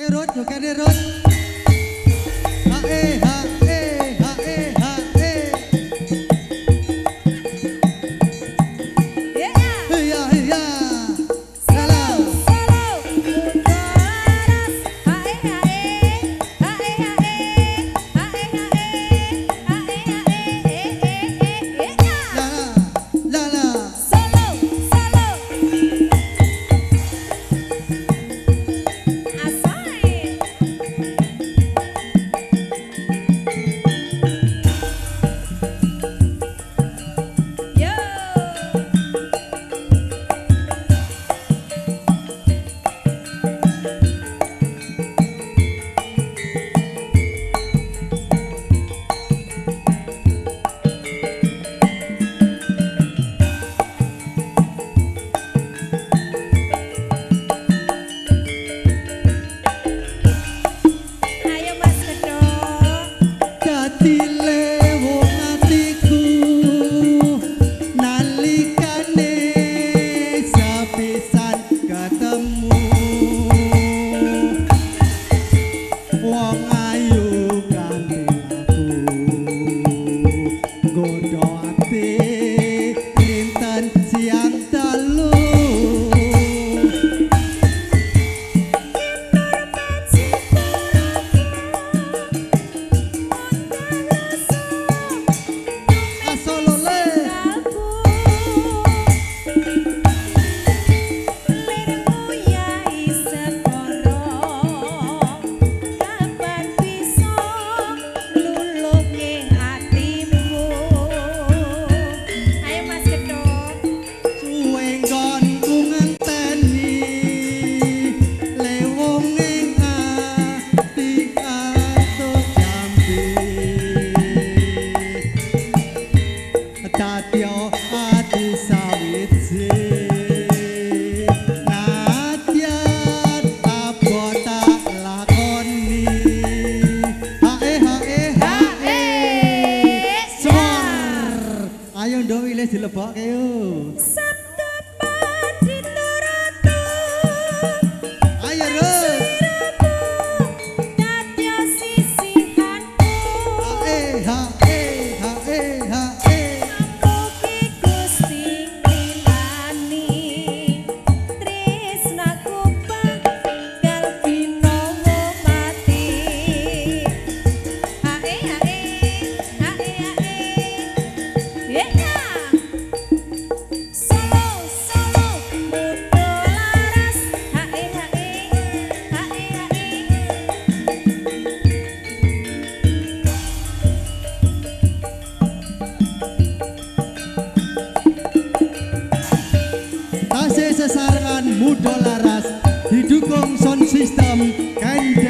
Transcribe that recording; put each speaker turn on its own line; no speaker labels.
Ayo Rut, jogetnya Rut. Pak e, Silapak,
ayo.
sesarengan muda laras didukung sound system kendeng